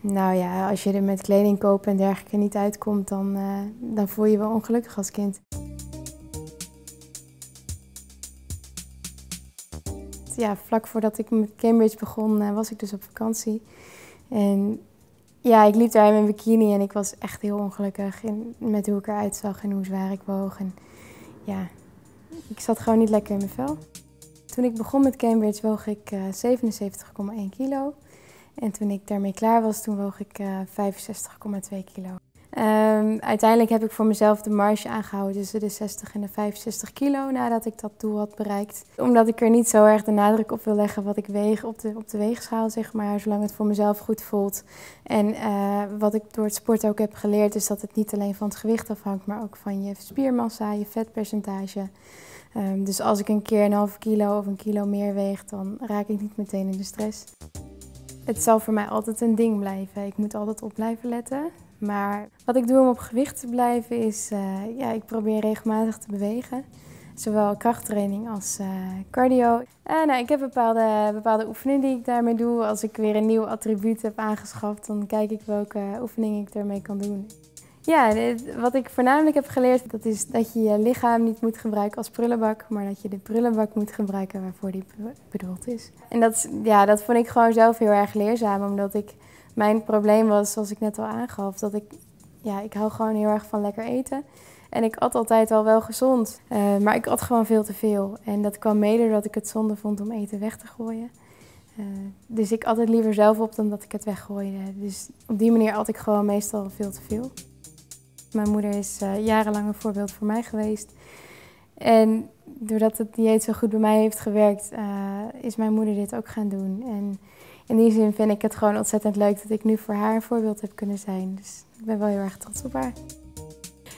Nou ja, als je er met kleding kopen en dergelijke niet uitkomt, dan, uh, dan voel je je wel ongelukkig als kind. Ja, vlak voordat ik met Cambridge begon, uh, was ik dus op vakantie. En ja, ik liep daar in mijn bikini en ik was echt heel ongelukkig met hoe ik eruit zag en hoe zwaar ik woog. En ja, ik zat gewoon niet lekker in mijn vel. Toen ik begon met Cambridge woog ik uh, 77,1 kilo. En toen ik daarmee klaar was, toen woog ik uh, 65,2 kilo. Um, uiteindelijk heb ik voor mezelf de marge aangehouden tussen de 60 en de 65 kilo nadat ik dat doel had bereikt. Omdat ik er niet zo erg de nadruk op wil leggen wat ik weeg op de, op de weegschaal, zeg maar, zolang het voor mezelf goed voelt. En uh, wat ik door het sport ook heb geleerd, is dat het niet alleen van het gewicht afhangt, maar ook van je spiermassa, je vetpercentage. Um, dus als ik een keer een half kilo of een kilo meer weeg, dan raak ik niet meteen in de stress. Het zal voor mij altijd een ding blijven. Ik moet altijd op blijven letten. Maar wat ik doe om op gewicht te blijven is, uh, ja, ik probeer regelmatig te bewegen. Zowel krachttraining als uh, cardio. Uh, nou, ik heb bepaalde, bepaalde oefeningen die ik daarmee doe. Als ik weer een nieuw attribuut heb aangeschaft, dan kijk ik welke oefeningen ik daarmee kan doen. Ja, wat ik voornamelijk heb geleerd, dat is dat je je lichaam niet moet gebruiken als prullenbak, maar dat je de prullenbak moet gebruiken waarvoor die bedoeld is. En dat, ja, dat vond ik gewoon zelf heel erg leerzaam, omdat ik, mijn probleem was, zoals ik net al aangaf, dat ik, ja, ik hou gewoon heel erg van lekker eten. En ik at altijd al wel gezond, uh, maar ik at gewoon veel te veel. En dat kwam mede doordat ik het zonde vond om eten weg te gooien. Uh, dus ik at het liever zelf op dan dat ik het weggooide. Dus op die manier at ik gewoon meestal veel te veel. Mijn moeder is uh, jarenlang een voorbeeld voor mij geweest. En doordat het dieet zo goed bij mij heeft gewerkt, uh, is mijn moeder dit ook gaan doen. En in die zin vind ik het gewoon ontzettend leuk dat ik nu voor haar een voorbeeld heb kunnen zijn. Dus ik ben wel heel erg trots op haar.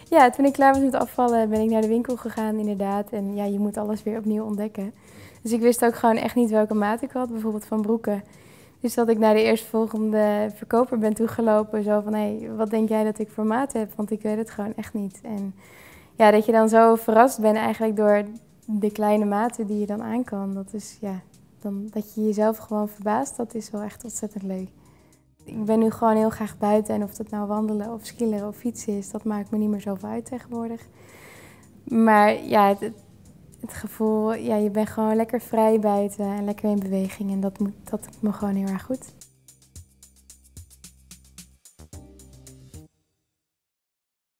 Ja, toen ik klaar was met afvallen ben ik naar de winkel gegaan inderdaad. En ja, je moet alles weer opnieuw ontdekken. Dus ik wist ook gewoon echt niet welke maat ik had, bijvoorbeeld van broeken. Dus dat ik naar de eerstvolgende verkoper ben toegelopen. Zo van, hé, hey, wat denk jij dat ik voor maat heb? Want ik weet het gewoon echt niet. En ja, dat je dan zo verrast bent eigenlijk door de kleine maten die je dan aan kan. Dat is, ja, dan, dat je jezelf gewoon verbaast, dat is wel echt ontzettend leuk. Ik ben nu gewoon heel graag buiten en of dat nou wandelen of skileren of fietsen is, dat maakt me niet meer zoveel uit tegenwoordig. Maar ja, het, het gevoel, ja, je bent gewoon lekker vrij buiten en lekker in beweging. En dat, moet, dat doet me gewoon heel erg goed.